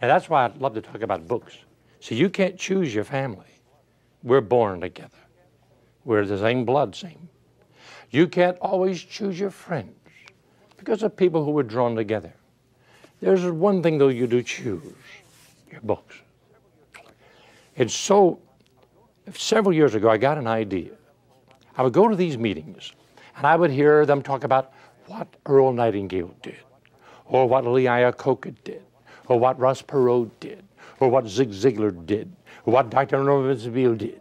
And that's why I'd love to talk about books. See, you can't choose your family. We're born together. We're the same blood, same. You can't always choose your friends because of people who were drawn together. There's one thing, though, you do choose your books. And so, several years ago, I got an idea. I would go to these meetings and I would hear them talk about what Earl Nightingale did, or what Lee Iacocca did, or what Ross Perot did, or what Zig Ziglar did, or what Dr. Norman Vincent did,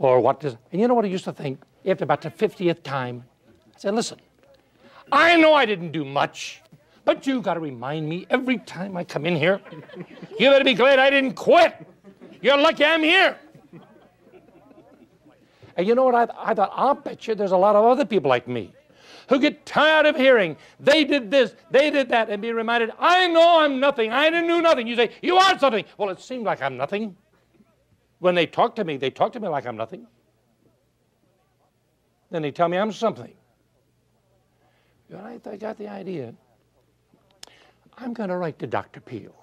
or what does, and you know what I used to think after about the 50th time? I said, listen, I know I didn't do much, but you got to remind me every time I come in here. You better be glad I didn't quit. You're lucky I'm here. And you know what? I, I thought, I'll bet you there's a lot of other people like me who get tired of hearing they did this, they did that, and be reminded, I know I'm nothing. I didn't do nothing. You say, You are something. Well, it seemed like I'm nothing. When they talk to me, they talk to me like I'm nothing. Then they tell me I'm something. I, got the idea. I'm going to write to Dr. Peale.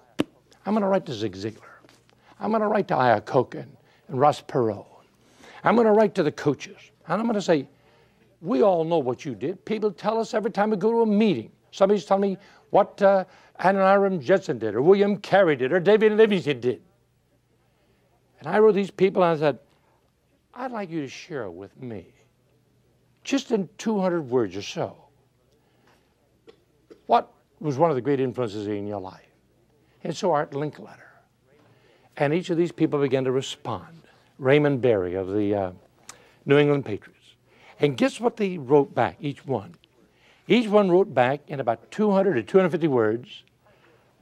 I'm going to write to Zig Ziglar. I'm going to write to Iacocca and Ross Perot. I'm going to write to the coaches. And I'm going to say, we all know what you did. People tell us every time we go to a meeting. Somebody's telling me what uh, Adoniram Judson did, or William Carey did, or David Livingstone did. And I wrote these people and I said, I'd like you to share with me, just in 200 words or so, what was one of the great influences in your life? And so Art Linkletter. And each of these people began to respond. Raymond Berry of the uh, New England Patriots. And guess what they wrote back, each one? Each one wrote back in about 200 to 250 words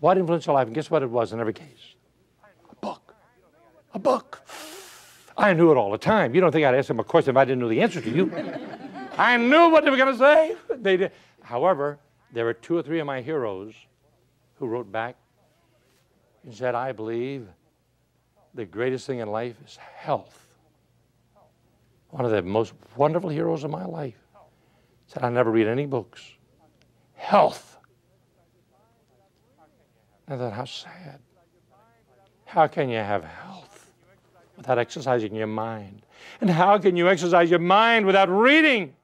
what influenced your life, and guess what it was in every case? A book. A book. I knew it all the time. You don't think I'd ask them a question if I didn't know the answer to you. I knew what they were going to say. They did. However, there were two or three of my heroes who wrote back and said, I believe the greatest thing in life is health. One of the most wonderful heroes of my life said, I never read any books. Health. I thought, how sad. How can you have health without exercising your mind? And how can you exercise your mind without reading?